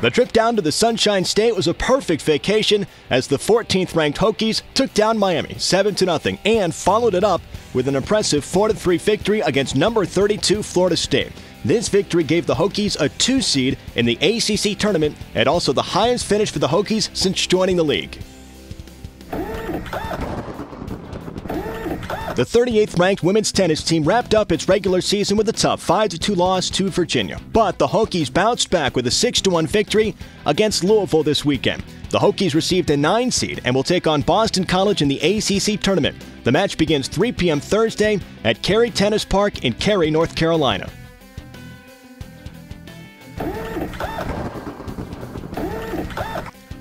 The trip down to the Sunshine State was a perfect vacation as the 14th ranked Hokies took down Miami 7 0 and followed it up with an impressive 4 3 victory against number 32 Florida State. This victory gave the Hokies a two seed in the ACC tournament and also the highest finish for the Hokies since joining the league. The 38th ranked women's tennis team wrapped up its regular season with a tough 5 2 loss to Virginia. But the Hokies bounced back with a 6 1 victory against Louisville this weekend. The Hokies received a 9 seed and will take on Boston College in the ACC tournament. The match begins 3 p.m. Thursday at Cary Tennis Park in Cary, North Carolina.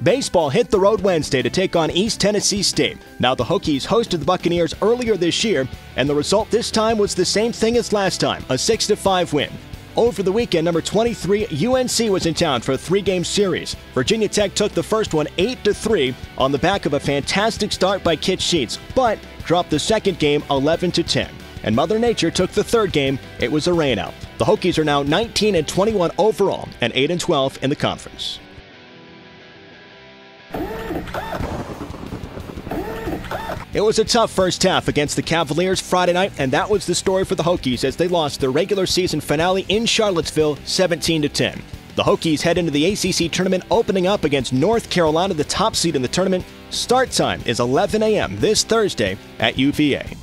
Baseball hit the road Wednesday to take on East Tennessee State. Now, the Hokies hosted the Buccaneers earlier this year, and the result this time was the same thing as last time a 6 5 win. Over the weekend, number 23, UNC was in town for a three game series. Virginia Tech took the first one 8 3 on the back of a fantastic start by Kit Scheetz, but dropped the second game 11 10. And Mother Nature took the third game. It was a rainout. The Hokies are now 19 and 21 overall and 8 and 12 in the conference. It was a tough first half against the Cavaliers Friday night, and that was the story for the Hokies as they lost their regular season finale in Charlottesville 17 10. The Hokies head into the ACC tournament opening up against North Carolina, the top seed in the tournament. Start time is 11 a.m. this Thursday at UVA.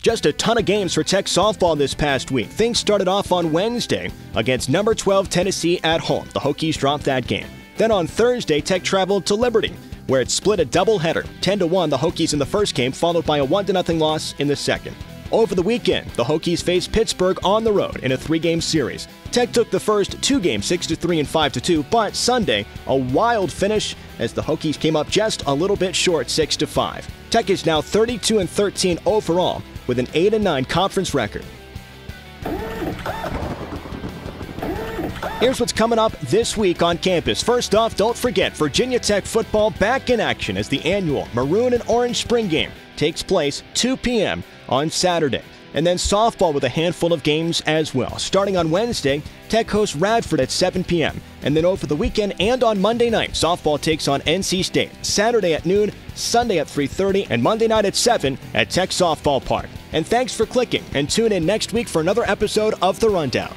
Just a ton of games for Tech softball this past week. Things started off on Wednesday against number 12 Tennessee at home. The Hokies dropped that game. Then on Thursday, Tech traveled to Liberty, where it split a doubleheader 10 1 the Hokies in the first game, followed by a 1 0 loss in the second. Over the weekend, the Hokies faced Pittsburgh on the road in a three game series. Tech took the first two games 6 3 and 5 2, but Sunday, a wild finish as the Hokies came up just a little bit short 6 5. Tech is now 32 and 13 overall with an 8 9 conference record. Here's what's coming up this week on campus. First off, don't forget Virginia Tech football back in action as the annual Maroon and Orange Spring Game takes place 2 p.m. on Saturday. And then softball with a handful of games as well. Starting on Wednesday, Tech hosts Radford at 7 p.m. And then over the weekend and on Monday night, softball takes on NC State. Saturday at noon, Sunday at 3.30, and Monday night at 7 at Tech Softball Park. And thanks for clicking, and tune in next week for another episode of The Rundown.